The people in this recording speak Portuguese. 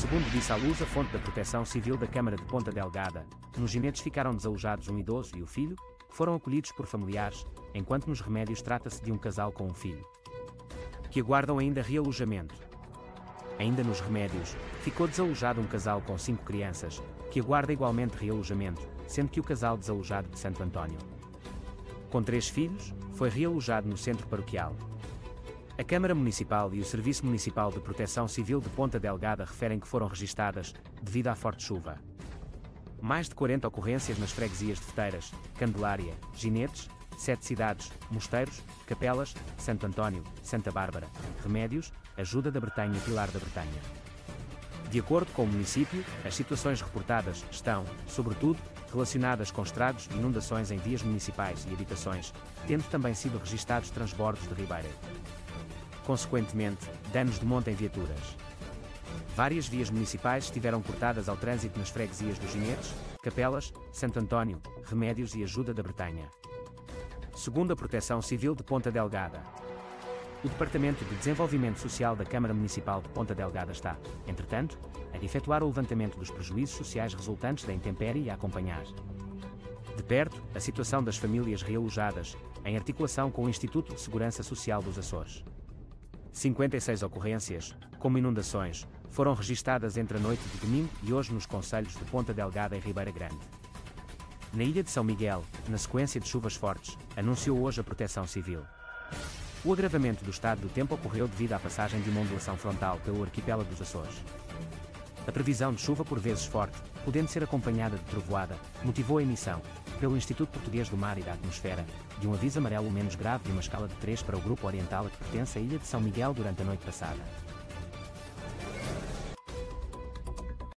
Segundo disse à luz a fonte da Proteção Civil da Câmara de Ponta Delgada, nos ginetes ficaram desalojados um idoso e o filho, foram acolhidos por familiares, enquanto nos remédios trata-se de um casal com um filho. Que aguardam ainda realojamento. Ainda nos remédios, ficou desalojado um casal com cinco crianças, que aguarda igualmente realojamento, sendo que o casal desalojado de Santo Antônio, com três filhos, foi realojado no centro paroquial. A Câmara Municipal e o Serviço Municipal de Proteção Civil de Ponta Delgada referem que foram registadas, devido à forte chuva. Mais de 40 ocorrências nas freguesias de Feteiras, Candelária, Ginetes, Sete Cidades, Mosteiros, Capelas, Santo António, Santa Bárbara, Remédios, Ajuda da Bretanha e Pilar da Bretanha. De acordo com o município, as situações reportadas estão, sobretudo, relacionadas com estragos e inundações em vias municipais e habitações, tendo também sido registados transbordos de ribeira consequentemente, danos de monta em viaturas. Várias vias municipais estiveram cortadas ao trânsito nas freguesias dos Ginetes, Capelas, Santo António, Remédios e Ajuda da Bretanha. Segundo a Proteção Civil de Ponta Delgada, o Departamento de Desenvolvimento Social da Câmara Municipal de Ponta Delgada está, entretanto, a efetuar o levantamento dos prejuízos sociais resultantes da intempérie e a acompanhar de perto a situação das famílias realojadas, em articulação com o Instituto de Segurança Social dos Açores. 56 ocorrências, como inundações, foram registadas entre a noite de domingo e hoje nos concelhos de Ponta Delgada e Ribeira Grande. Na ilha de São Miguel, na sequência de chuvas fortes, anunciou hoje a Proteção Civil. O agravamento do estado do tempo ocorreu devido à passagem de uma ondulação frontal pelo arquipélago dos Açores. A previsão de chuva por vezes forte, podendo ser acompanhada de trovoada, motivou a emissão, pelo Instituto Português do Mar e da Atmosfera, de um aviso amarelo menos grave de uma escala de 3 para o grupo oriental a que pertence a ilha de São Miguel durante a noite passada.